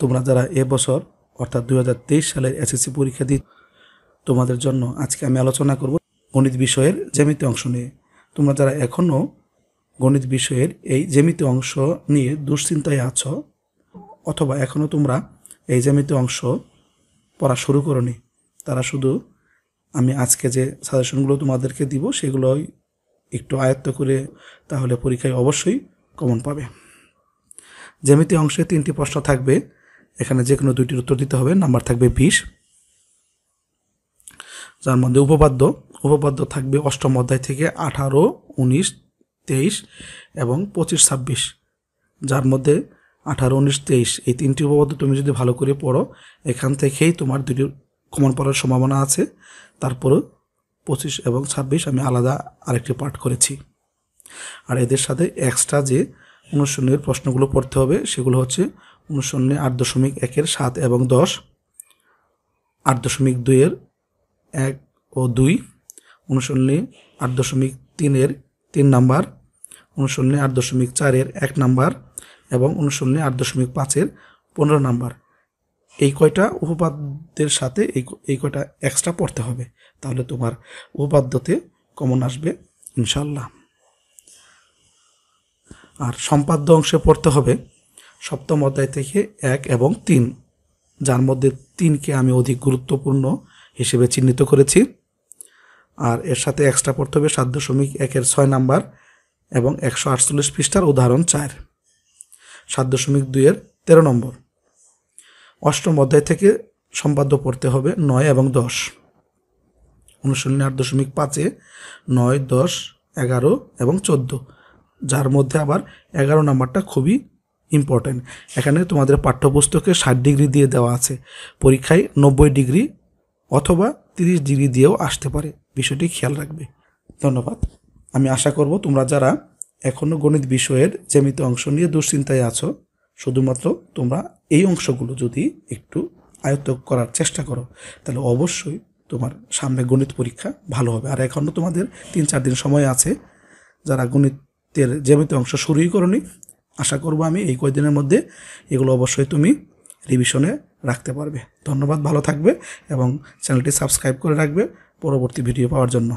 তোমরা যারা এবছর অর্থাৎ দুই হাজার তেইশ সালের এসএসসি পরীক্ষা দিই তোমাদের জন্য আজকে আমি আলোচনা করব গণিত বিষয়ের জ্যামিতি অংশ নিয়ে। তোমরা যারা এখনও গণিত বিষয়ের এই জ্যামিতি অংশ নিয়ে দুশ্চিন্তায় আছো, অথবা এখনও তোমরা এই জ্যামিতি অংশ পড়া শুরু করনি, তারা শুধু আমি আজকে যে সাজেশনগুলো তোমাদেরকে দিব, সেগুলোই একটু আয়ত্ত করে তাহলে পরীক্ষায় অবশ্যই কমন পাবে। জ্যামিতি অংশে তিনটি প্রশ্ন থাকবে। এখানে যে কোনো দুইটির উত্তর দিতে হবে। নাম্বার থাকবে বিশ। যার মধ্যে উপপাদ্য উপপাদ্য থাকবে অষ্টম অধ্যায় থেকে আঠারো, উনিশ, তেইশ এবং পঁচিশ, ছাব্বিশ। যার মধ্যে আঠারো, উনিশ, তেইশ। এই তিনটি উপপাদ্য তুমি যদি ভালো করে পড়ো, এখান থেকেই তোমার দুটি কমন পড়ার সম্ভাবনা আছে। তারপরে পঁচিশ এবং ছাব্বিশ আমি আলাদা আরেকটি পাঠ করেছি। আর এদের সাথে এক্সট্রা যে অনুশূন্যের প্রশ্নগুলো পড়তে হবে সেগুলো হচ্ছে অনুশূন্যে আট দশমিক একের সাত এবং দশ, আট দশমিক দুইয়ের এক ও দুই অনুশূন্যে আট দশমিক তিনের তিন নাম্বার অনুশূন্যে আট দশমিক চারের এক নাম্বার এবং অনুশূন্যে আট দশমিক পাঁচের পনেরো নাম্বার। এই কয়টা উপপাদ্যের সাথে এই এই কয়টা এক্সট্রা পড়তে হবে, তাহলে তোমার উপপাদ্যতে কমন আসবে ইনশাল্লাহ আর সম্পাদ্য অংশে পড়তে হবে সপ্তম অধ্যায় থেকে এক এবং তিন, যার মধ্যে তিনকে আমি অধিক গুরুত্বপূর্ণ হিসেবে চিহ্নিত করেছি। আর এর সাথে এক্সট্রা পড়তে হবে সাত দশমিক একের ছয় নাম্বার এবং একশো আটচল্লিশ পৃষ্ঠার উদাহরণ চার, সাত দশমিক দুইয়ের তেরো নম্বর। অষ্টম অধ্যায় থেকে সম্পাদ্য পড়তে হবে নয় এবং দশ। অনুশীলনী আট দশমিক পাঁচে নয়, দশ, এগারো এবং চোদ্দ। যার মধ্যে আবার এগারো নাম্বারটা খুবই ইম্পর্ট্যান্ট এখানে তোমাদের পাঠ্যপুস্তকে ষাট ডিগ্রি দিয়ে দেওয়া আছে। পরীক্ষায় নব্বই ডিগ্রি অথবা তিরিশ ডিগ্রি দিয়েও আসতে পারে। বিষয়টি খেয়াল রাখবে। ধন্যবাদ। আমি আশা করব তোমরা যারা এখনও গণিত বিষয়ের জ্যামিত অংশ নিয়ে দুশ্চিন্তায় আছো শুধুমাত্র তোমরা এই অংশগুলো যদি একটু আয়ত্ত করার চেষ্টা করো, তাহলে অবশ্যই তোমার সামনে গণিত পরীক্ষা ভালো হবে। আর এখনও তোমাদের তিন চার দিন সময় আছে, যারা গণিতের জ্যামিত অংশ শুরুই করনি, আশা করব আমি এই কয়েকদিনের মধ্যে এগুলো অবশ্যই তুমি রিভিশনে রাখতে পারবে। ধন্যবাদ, ভালো থাকবে এবং চ্যানেলটি সাবস্ক্রাইব করে রাখবে পরবর্তী ভিডিও পাওয়ার জন্য।